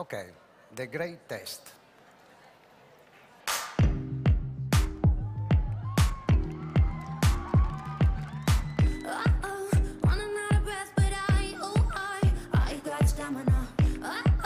Okay, the great test. Uh -oh, running out of breath, but I, oh, I, I got stamina. Uh